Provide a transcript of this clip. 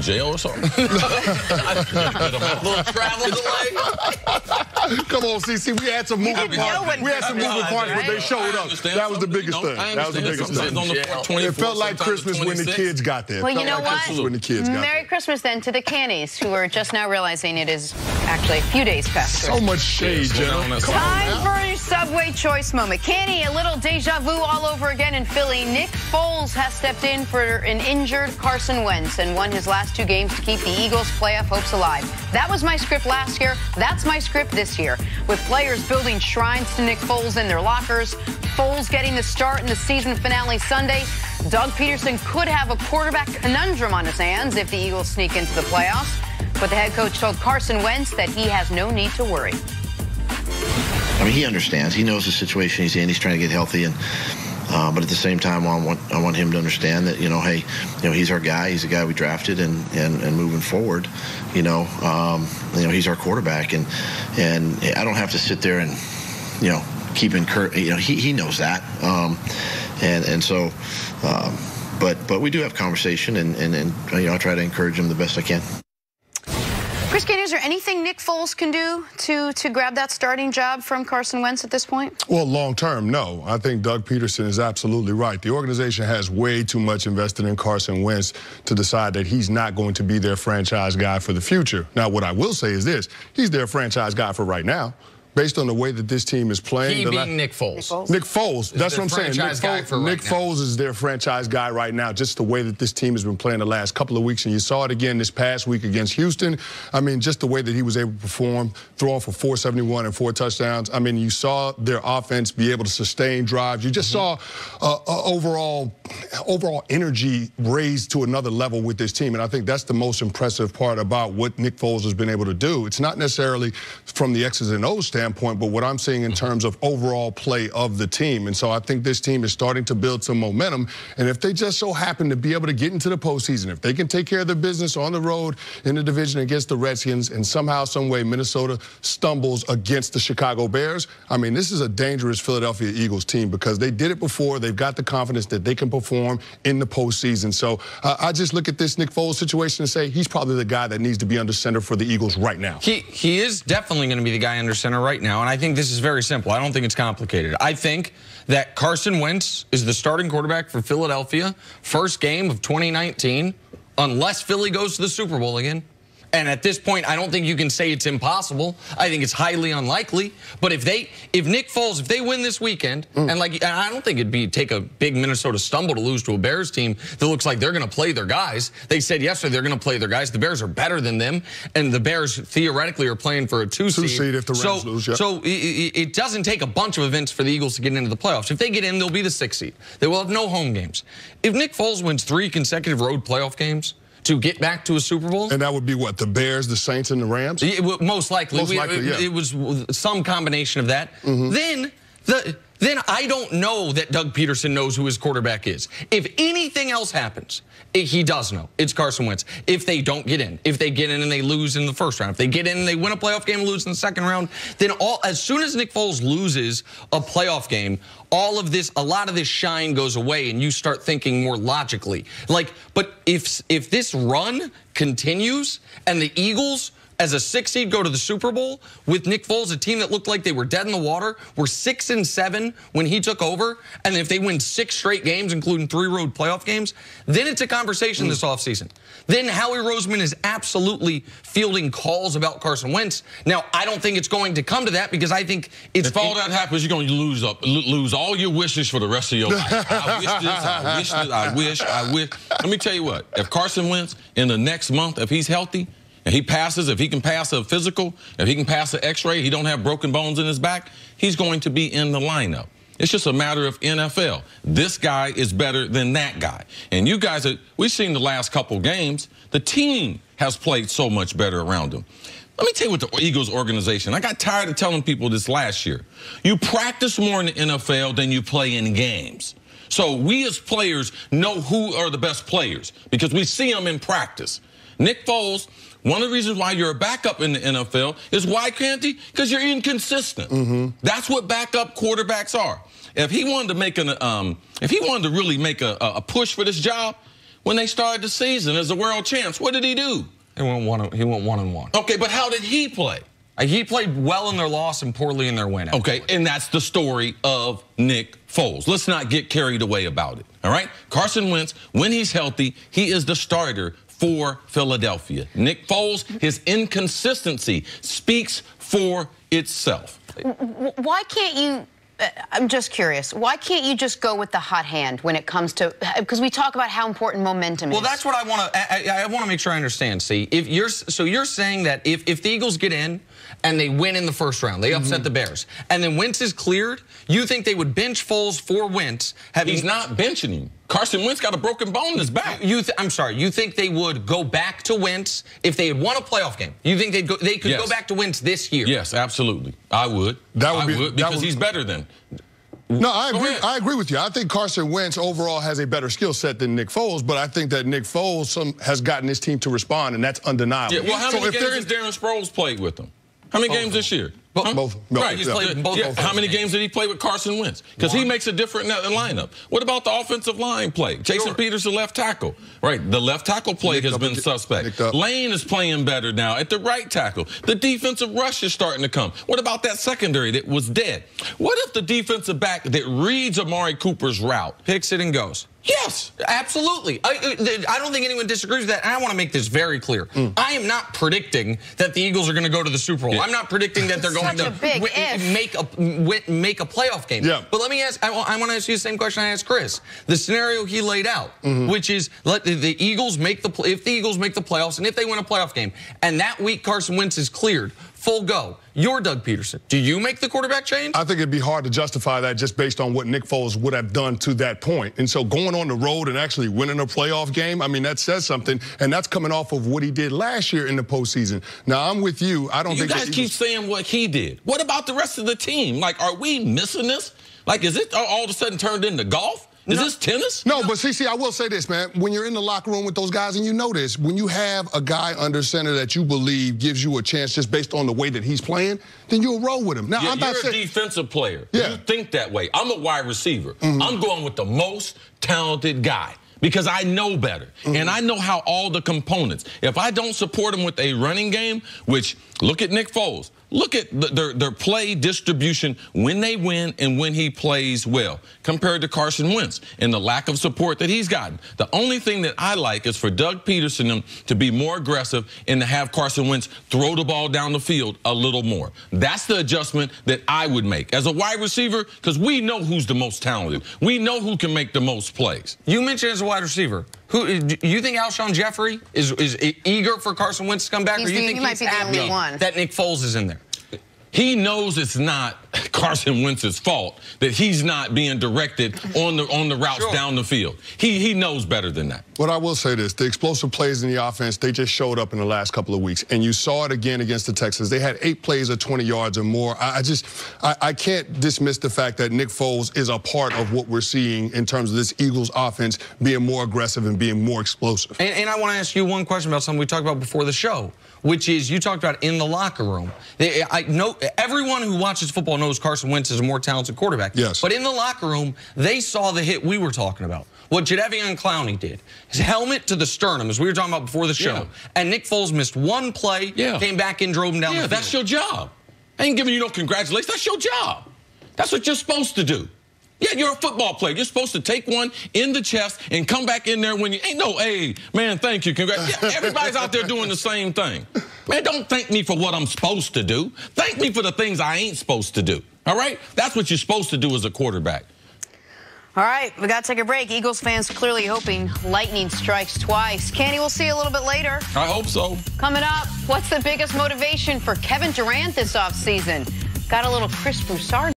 in jail or something? a little travel delay. Come on, CC. We had some moving parts. We had some moving parts, but they showed up. That was the biggest thing. That was the biggest thing. It felt like Christmas when the kids got there. Well, you know what? When the kids got Merry Christmas then to the Cantys, who are just now realizing it is actually a few days past. So much shade, Jenna. Time for a Subway choice moment. Canty, a little deja vu all over again in Philly. Nick Foles has stepped in for an injured Carson Wentz and won his last two games to keep the Eagles' playoff hopes alive. That was my script last year. That's my script this year. With players building shrines to Nick Foles in their lockers, Foles getting the start in the season finale Sunday, Doug Pederson could have a quarterback conundrum on his hands if the Eagles sneak into the playoffs. But the head coach told Carson Wentz that he has no need to worry. I mean, he understands. He knows the situation he's in. He's trying to get healthy, and uh, but at the same time, I want I want him to understand that you know, hey, you know, he's our guy. He's the guy we drafted, and and, and moving forward, you know, um, you know, he's our quarterback, and and I don't have to sit there and you know keep encouraging. You know, he he knows that, um, and and so. Um, but but we do have conversation, and, and, and you know I try to encourage him the best I can. Chris Kane, is there anything Nick Foles can do to to grab that starting job from Carson Wentz at this point? Well, long term, no. I think Doug Pederson is absolutely right. The organization has way too much invested in Carson Wentz to decide that he's not going to be their franchise guy for the future. Now, what I will say is this: he's their franchise guy for right now based on the way that this team is playing. He being Nick Foles. Nick Foles. That's what I'm saying. Nick, Foles, right Nick Foles, is their franchise guy right now, just the way that this team has been playing the last couple of weeks. And you saw it again this past week against Houston. I mean, just the way that he was able to perform, throwing for 471 and four touchdowns. I mean, you saw their offense be able to sustain drives. You just mm-hmm. saw uh, uh, overall, overall energy raised to another level with this team. And I think that's the most impressive part about what Nick Foles has been able to do. It's not necessarily from the X's and O's standpoint, but what I'm seeing in terms of overall play of the team. And so I think this team is starting to build some momentum. And if they just so happen to be able to get into the postseason, if they can take care of their business on the road in the division against the Redskins, and somehow, some way, Minnesota stumbles against the Chicago Bears, I mean, this is a dangerous Philadelphia Eagles team because they did it before. They've got the confidence that they can perform in the postseason. So uh, I just look at this Nick Foles situation and say he's probably the guy that needs to be under center for the Eagles right now. He he is definitely going to be the guy under center right now. And I think this is very simple. I don't think it's complicated. I think that Carson Wentz is the starting quarterback for Philadelphia, first game of 2019, unless Philly goes to the Super Bowl again. And at this point, I don't think you can say it's impossible. I think it's highly unlikely. But if they, if Nick Foles, if they win this weekend, mm. and like, and I don't think it'd be take a big Minnesota stumble to lose to a Bears team that looks like they're going to play their guys. They said yesterday they're going to play their guys. The Bears are better than them, and the Bears theoretically are playing for a two, two seed. seed if the Rams so, lose. Yeah. So it, it doesn't take a bunch of events for the Eagles to get into the playoffs. If they get in, they'll be the sixth seed. They will have no home games. If Nick Foles wins three consecutive road playoff games to get back to a Super Bowl. And that would be what? The Bears, the Saints, and the Rams? It, most likely. Most likely, we, yeah. It was some combination of that. Mm-hmm. Then the then I don't know that Doug Pederson knows who his quarterback is. If anything else happens, eh, he does know. It's Carson Wentz. If they don't get in, if they get in and they lose in the first round, if they get in and they win a playoff game and lose in the second round, then all as soon as Nick Foles loses a playoff game, all of this, a lot of this shine goes away and you start thinking more logically. Like, but if if this run continues and the Eagles as a six seed go to the Super Bowl with Nick Foles, a team that looked like they were dead in the water, were six and seven when he took over. And if they win six straight games, including three road playoff games, then it's a conversation this offseason. Then Howie Roseman is absolutely fielding calls about Carson Wentz. Now, I don't think it's going to come to that because I think it's. If all that happens, you're going to lose up, lose all your wishes for the rest of your life. I wish this, I wish this, I wish, I wish. Let me tell you what, if Carson Wentz in the next month, if he's healthy, and he passes, if he can pass a physical, if he can pass an x-ray, he don't have broken bones in his back, he's going to be in the lineup. It's just a matter of NFL. This guy is better than that guy. And you guys, are, we've seen the last couple games, the team has played so much better around him. Let me tell you what the Eagles organization, I got tired of telling people this last year. You practice more in the NFL than you play in games. So we as players know who are the best players because we see them in practice. Nick Foles, one of the reasons why you're a backup in the NFL is why can't he? Because you're inconsistent. Mm-hmm. That's what backup quarterbacks are. If he wanted to make an, um, if he wanted to really make a, a push for this job, when they started the season as a world champs. What did he do? He went one. He went one and one. Okay, but how did he play? Uh, he played well in their loss and poorly in their win. Okay, and that's the story of Nick Foles. Let's not get carried away about it. All right, Carson Wentz, when he's healthy, he is the starter for Philadelphia. Nick Foles, his inconsistency speaks for itself. Why can't you uh, I'm just curious. Why can't you just go with the hot hand when it comes to because we talk about how important momentum well, is. Well, that's what I want to. I, I want to make sure I understand. See, if you're so you're saying that if if the Eagles get in and they win in the first round, they upset mm -hmm. the Bears, and then Wentz is cleared, you think they would bench Foles for Wentz? He's not benching him. Carson Wentz got a broken bone in his back. You, I'm sorry. You think they would go back to Wentz if they had won a playoff game? You think they'd go, they could yes. go back to Wentz this year? Yes, absolutely. I would. That would I be would, because would, he's better than. No, I agree. I agree with you. I think Carson Wentz overall has a better skill set than Nick Foles, but I think that Nick Foles some, has gotten his team to respond, and that's undeniable. Yeah, well, how so many games has Darren Sproles played with them? How many games this year? Both. both. Right, he's yeah. played both. Yeah. How many games did he play with Carson Wentz? Because he makes a different lineup. What about the offensive line play? Jason sure. Peters, the left tackle. Right, the left tackle play has been suspect. Lane is playing better now at the right tackle. The defensive rush is starting to come. What about that secondary that was dead? What if the defensive back that reads Amari Cooper's route picks it and goes? Yes, absolutely. I, I, don't think anyone disagrees with that. And I want to make this very clear. Mm. I am not predicting that the Eagles are going to go to the Super Bowl. Yeah. I'm not predicting that they're going to make a make a playoff game. Yeah. But let me ask. I, I want to ask you the same question I asked Chris. The scenario he laid out, mm -hmm. which is let the, the Eagles make the if the Eagles make the playoffs and if they win a playoff game, and that week Carson Wentz is cleared full go. You're Doug Pederson. Do you make the quarterback change? I think it'd be hard to justify that just based on what Nick Foles would have done to that point. And so going on the road and actually winning a playoff game, I mean, that says something. And that's coming off of what he did last year in the postseason. Now, I'm with you. I don't you think... You guys keep was... saying what he did. What about the rest of the team? Like, are we missing this? Like, is it all of a sudden turned into golf? Is no, this tennis? No, but see, see, I will say this, man. When you're in the locker room with those guys, and you know this, when you have a guy under center that you believe gives you a chance just based on the way that he's playing, then you'll roll with him. Now, yeah, I'm not you're a defensive player. Yeah. You think that way. I'm a wide receiver. Mm -hmm. I'm going with the most talented guy because I know better. Mm -hmm. And I know how all the components. If I don't support him with a running game, which look at Nick Foles. Look at the, their, their play distribution when they win and when he plays well compared to Carson Wentz and the lack of support that he's gotten. The only thing that I like is for Doug Pederson to be more aggressive and to have Carson Wentz throw the ball down the field a little more. That's the adjustment that I would make. As a wide receiver, because we know who's the most talented. We know who can make the most plays. You mentioned as a wide receiver. Who do you think Alshon Jeffery is is eager for Carson Wentz to come back, he's or you the, think he he's happy that Nick Foles is in there? He knows it's not Carson Wentz's fault that he's not being directed on the on the routes sure. down the field. He he knows better than that. What I will say this: the explosive plays in the offense they just showed up in the last couple of weeks, and you saw it again against the Texans. They had eight plays of 20 yards or more. I, I just I, I, can't dismiss the fact that Nick Foles is a part of what we're seeing in terms of this Eagles offense being more aggressive and being more explosive. And, and I want to ask you one question about something we talked about before the show, which is you talked about in the locker room. I know everyone who watches football knows Carson Wentz is a more talented quarterback. Yes. But in the locker room, they saw the hit we were talking about. What Jadeveon Clowney did. His helmet to the sternum, as we were talking about before the show. Yeah. And Nick Foles missed one play, yeah. came back and drove him down yeah, the field. that's your job. I ain't giving you no congratulations. That's your job. That's what you're supposed to do. Yeah, you're a football player. You're supposed to take one in the chest and come back in there when you ain't no, hey, man, thank you, congrats. Yeah, everybody's out there doing the same thing. Man, don't thank me for what I'm supposed to do. Thank me for the things I ain't supposed to do. All right? That's what you're supposed to do as a quarterback. All right, we got to take a break. Eagles fans clearly hoping lightning strikes twice. Kenny, we'll see you a little bit later. I hope so. Coming up, what's the biggest motivation for Kevin Durant this offseason? Got a little Chris Broussard.